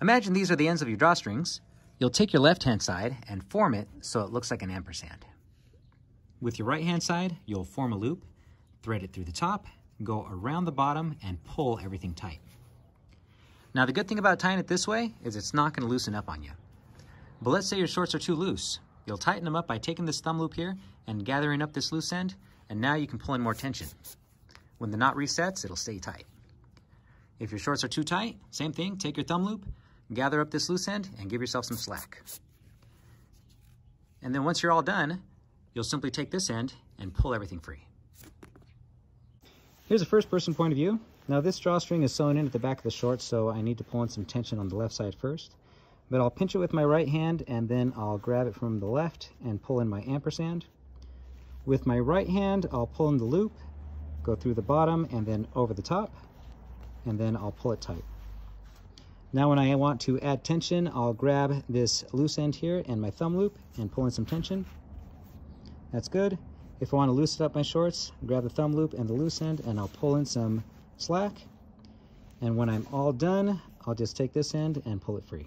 Imagine these are the ends of your drawstrings. You'll take your left-hand side and form it so it looks like an ampersand. With your right-hand side, you'll form a loop, thread it through the top, go around the bottom, and pull everything tight. Now the good thing about tying it this way is it's not going to loosen up on you. But let's say your shorts are too loose. You'll tighten them up by taking this thumb loop here and gathering up this loose end, and now you can pull in more tension. When the knot resets, it'll stay tight. If your shorts are too tight, same thing, take your thumb loop, gather up this loose end, and give yourself some slack. And then once you're all done, you'll simply take this end and pull everything free. Here's a first person point of view. Now this drawstring is sewn in at the back of the shorts, so I need to pull in some tension on the left side first. But I'll pinch it with my right hand and then I'll grab it from the left and pull in my ampersand. With my right hand, I'll pull in the loop, go through the bottom and then over the top, and then I'll pull it tight. Now when I want to add tension, I'll grab this loose end here and my thumb loop and pull in some tension. That's good. If I want to loosen up my shorts, grab the thumb loop and the loose end and I'll pull in some slack. And when I'm all done, I'll just take this end and pull it free.